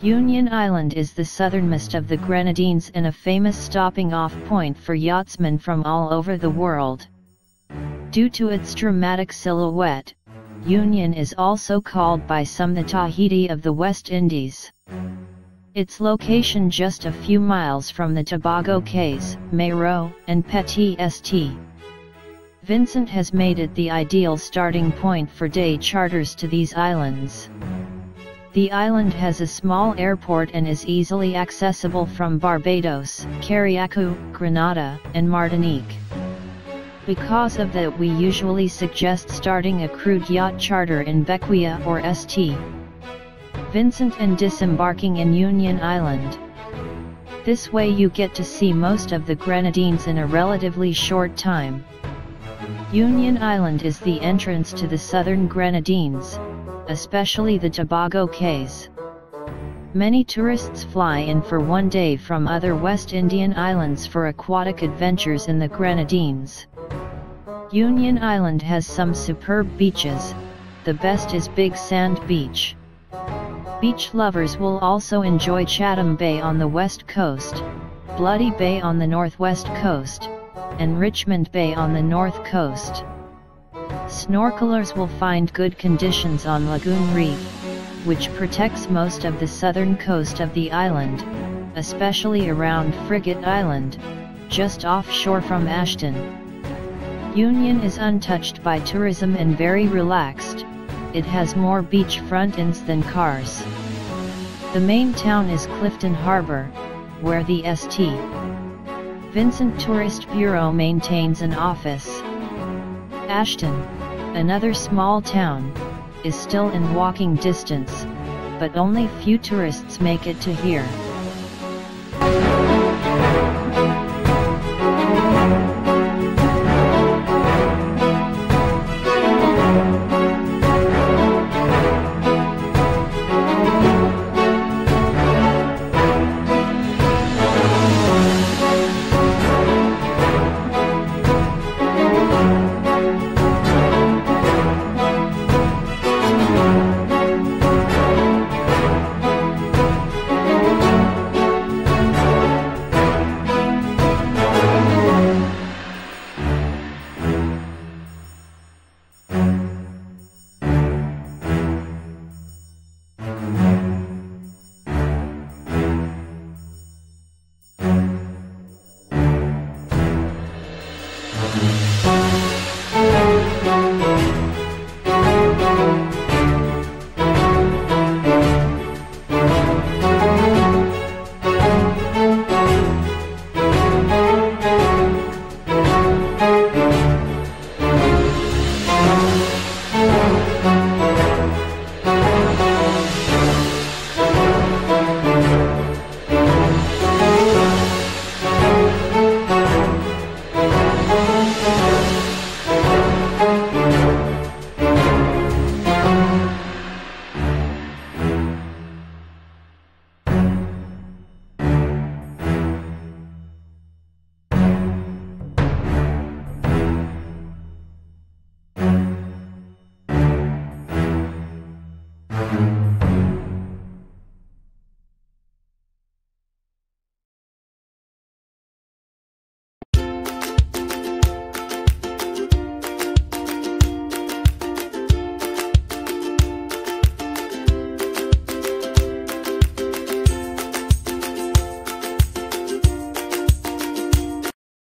Union Island is the southernmost of the Grenadines and a famous stopping off point for yachtsmen from all over the world. Due to its dramatic silhouette, Union is also called by some the Tahiti of the West Indies. Its location just a few miles from the Tobago Cays, Mayreau, and Petit St. Vincent has made it the ideal starting point for day charters to these islands. The island has a small airport and is easily accessible from Barbados, Carriacou, Grenada, and Martinique. Because of that we usually suggest starting a crewed yacht charter in Bequia or St. Vincent and disembarking in Union Island. This way you get to see most of the Grenadines in a relatively short time. Union Island is the entrance to the southern Grenadines, especially the Tobago Cays. Many tourists fly in for one day from other West Indian islands for aquatic adventures in the Grenadines. Union Island has some superb beaches, the best is Big Sand Beach. Beach lovers will also enjoy Chatham Bay on the west coast, Bloody Bay on the northwest coast, and Richmond Bay on the north coast. Snorkelers will find good conditions on Lagoon Reef, which protects most of the southern coast of the island, especially around Frigate Island, just offshore from Ashton. Union is untouched by tourism and very relaxed, it has more beachfront inns than cars. The main town is Clifton Harbour, where the St. Vincent Tourist Bureau maintains an office. Ashton, another small town, is still in walking distance, but only few tourists make it to here.